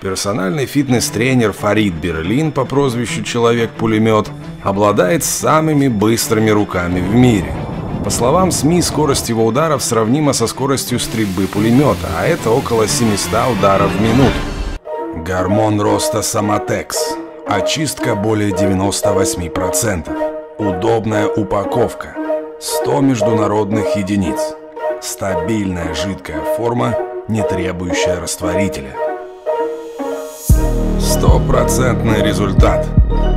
Персональный фитнес-тренер Фарид Берлин по прозвищу Человек-пулемет обладает самыми быстрыми руками в мире. По словам СМИ, скорость его ударов сравнима со скоростью стрельбы пулемета, а это около 700 ударов в минуту. Гормон роста Самотекс. Очистка более 98%. Удобная упаковка. 100 международных единиц. Стабильная жидкая форма, не требующая растворителя. Стопроцентный результат.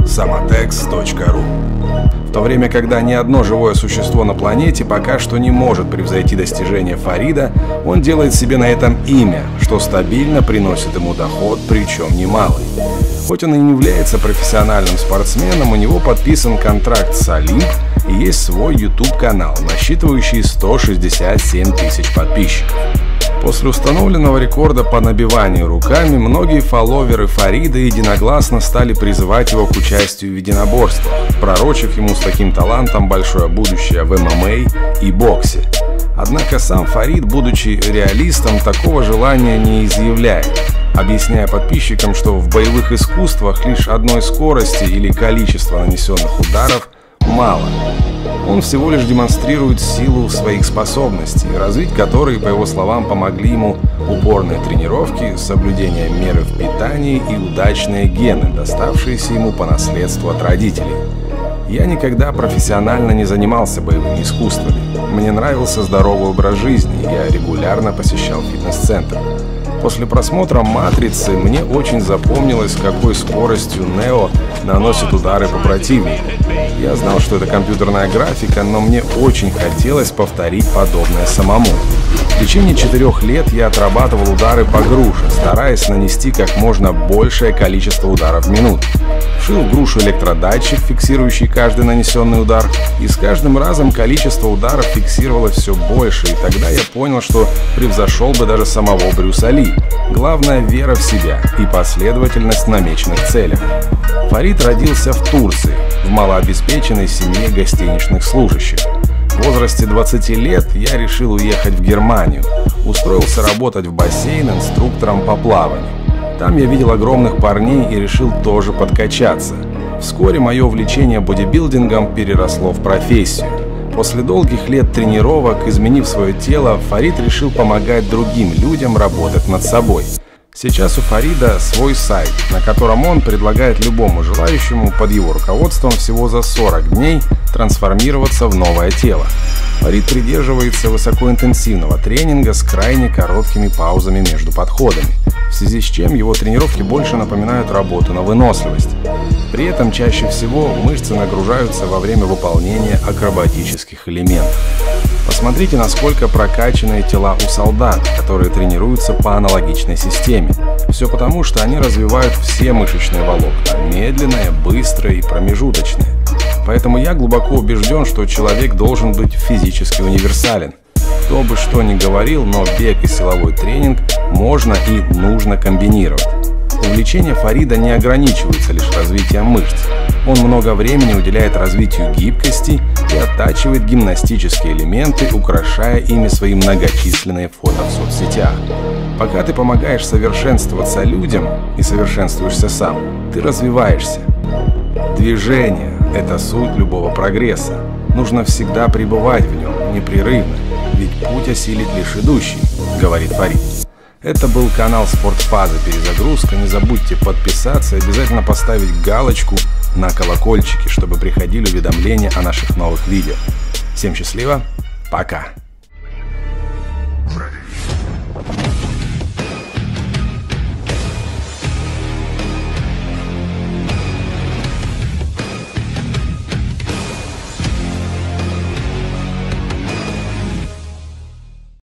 Самотекс.ру В то время, когда ни одно живое существо на планете пока что не может превзойти достижения Фарида, он делает себе на этом имя, что стабильно приносит ему доход, причем немалый. Хоть он и не является профессиональным спортсменом, у него подписан контракт с Олимп и есть свой YouTube-канал, насчитывающий 167 тысяч подписчиков. После установленного рекорда по набиванию руками, многие фолловеры Фарида единогласно стали призывать его к участию в единоборствах, пророчив ему с таким талантом большое будущее в ММА и боксе. Однако сам Фарид, будучи реалистом, такого желания не изъявляет, объясняя подписчикам, что в боевых искусствах лишь одной скорости или количества нанесенных ударов мало. Он всего лишь демонстрирует силу своих способностей, развить которые, по его словам, помогли ему упорные тренировки, соблюдение меры в питании и удачные гены, доставшиеся ему по наследству от родителей. Я никогда профессионально не занимался боевыми искусствами. Мне нравился здоровый образ жизни, я регулярно посещал фитнес-центр. После просмотра «Матрицы» мне очень запомнилось, какой скоростью Нео наносит удары по противнику. Я знал, что это компьютерная графика, но мне очень хотелось повторить подобное самому. В течение четырех лет я отрабатывал удары по груше, стараясь нанести как можно большее количество ударов в минуту. Вшил в грушу электродатчик, фиксирующий каждый нанесенный удар, и с каждым разом количество ударов фиксировалось все больше, и тогда я понял, что превзошел бы даже самого Брюса Ли. Главное – вера в себя и последовательность намеченных целях. Фарид родился в Турции, в малообеспеченной семье гостиничных служащих. В возрасте 20 лет я решил уехать в Германию. Устроился работать в бассейн инструктором по плаванию. Там я видел огромных парней и решил тоже подкачаться. Вскоре мое увлечение бодибилдингом переросло в профессию. После долгих лет тренировок, изменив свое тело, Фарид решил помогать другим людям работать над собой – Сейчас у Фарида свой сайт, на котором он предлагает любому желающему под его руководством всего за 40 дней трансформироваться в новое тело. Фарид придерживается высокоинтенсивного тренинга с крайне короткими паузами между подходами, в связи с чем его тренировки больше напоминают работу на выносливость. При этом чаще всего мышцы нагружаются во время выполнения акробатических элементов. Посмотрите, насколько прокачанные тела у солдат, которые тренируются по аналогичной системе. Все потому, что они развивают все мышечные волокна, медленные, быстрые и промежуточные. Поэтому я глубоко убежден, что человек должен быть физически универсален. Кто бы что ни говорил, но бег и силовой тренинг можно и нужно комбинировать. Увлечение Фарида не ограничивается лишь развитием мышц. Он много времени уделяет развитию гибкости и оттачивает гимнастические элементы, украшая ими свои многочисленные фото в соцсетях. Пока ты помогаешь совершенствоваться людям и совершенствуешься сам, ты развиваешься. Движение – это суть любого прогресса. Нужно всегда пребывать в нем, непрерывно, ведь путь осилит лишь идущий, говорит Фарид. Это был канал Спортфаза Перезагрузка. Не забудьте подписаться и обязательно поставить галочку на колокольчике, чтобы приходили уведомления о наших новых видео. Всем счастливо, пока!